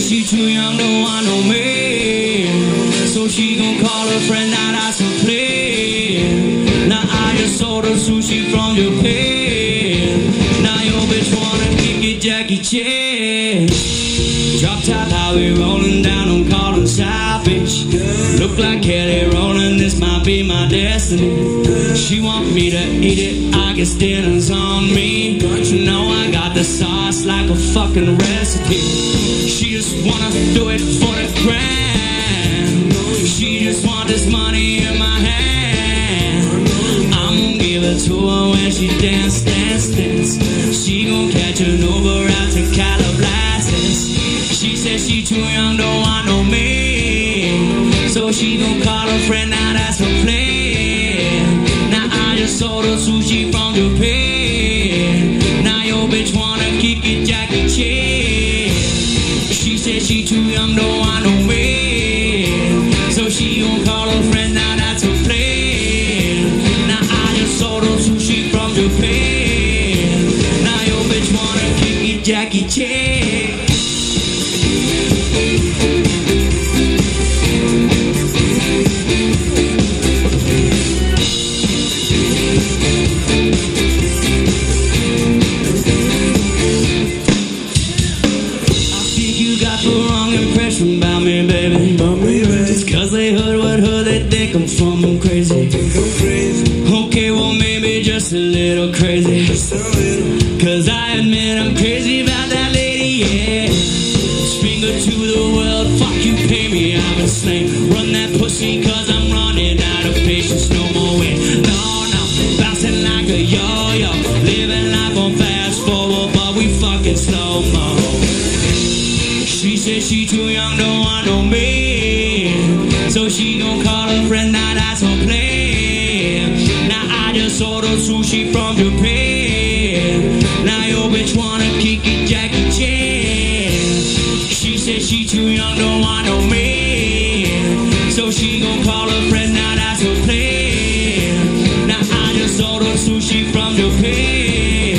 she too young, don't want no man. So she gon' call her friend, now that's a plan. Now I just her sushi from Japan. Now your bitch wanna kick it, Jackie Chan. Drop top, we rolling down on Carlin Savage. Look like Kelly Rowland, this might be my destiny. She want me to eat it, I guess dinner's on me. You know I got the sauce like a fucking recipe. She just wanna do it for the grand. She just want this money in my hand. I'm gonna give it to her when she dance, dance, dance. She gon' catch a her friend, now that's her plan. Now I just her sushi from Japan. Now your bitch wanna kick it, Jackie Chan. She said she too young, don't want no. So she gon' call her friend, now that's her plan. Now I just her sushi from Japan. Now your bitch wanna kick it, Jackie Chan. Got the wrong impression about me, baby. Just cause they heard what hood they think I'm from, I'm crazy. Okay, well, maybe just a little crazy. Cause I admit I'm crazy about that lady, yeah. Finger to the world, fuck you, pay me, I'm insane. Run She said she too young, want no man. So she gon' call her friend, now that's her plan. Now I just ordered sushi from Japan. Now your bitch wanna kick it, Jackie Chan. She said she too young, don't want no man. So she gon' call her friend, now that's her plan. Now I just ordered sushi from Japan.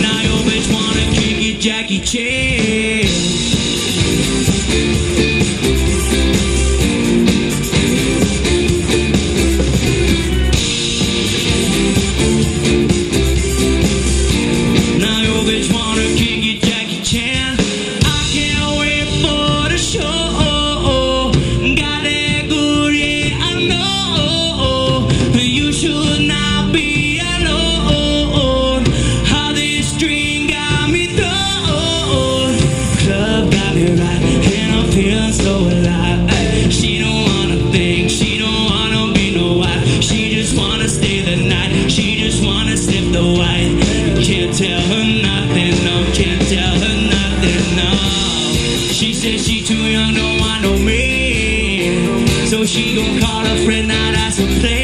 Now your bitch wanna kick it, Jackie Chan. Call a friend, not ask for play.